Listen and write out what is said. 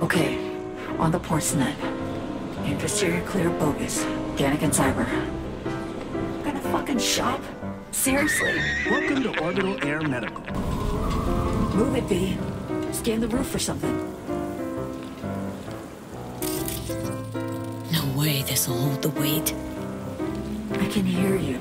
Okay, on the Portsnet. Infesterior clear bogus. Danik and Cyber. Gonna fucking shop? Seriously? Welcome to Orbital Air Medical. Move it, B. Scan the roof for something. No way this'll hold the weight. I can hear you.